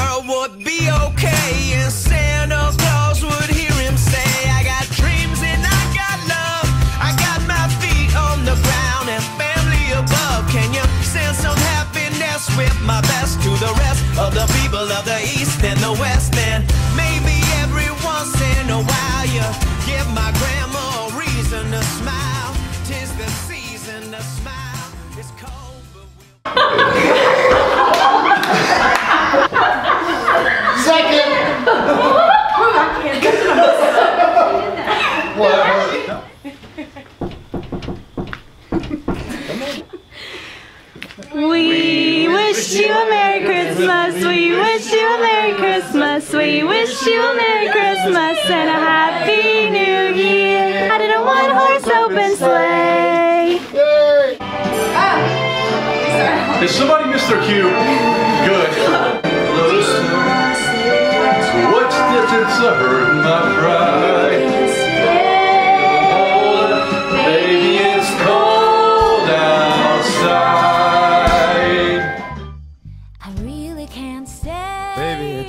world would be okay and Santa Claus would hear him say, I got dreams and I got love. I got my feet on the ground and family above. Can you send some happiness with my best to the rest of the people of the East and the West? And maybe every once in a while you give my grandma a reason to smile. Tis the season to smile. It's cold. Wish you a Merry Christmas. We wish you a Merry Christmas. We wish you a Merry Christmas and a Happy New Year. I did a one horse open sleigh. Is somebody Mr. Q? Good. What's this? It's a hurt my pride.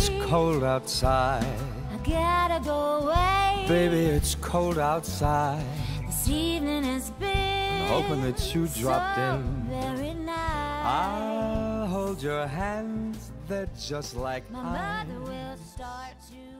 It's cold outside. I gotta go away. Baby, it's cold outside. This evening has been Hoping that you dropped so in. Very nice. I'll hold your hands, they're just like My ice. mother will start to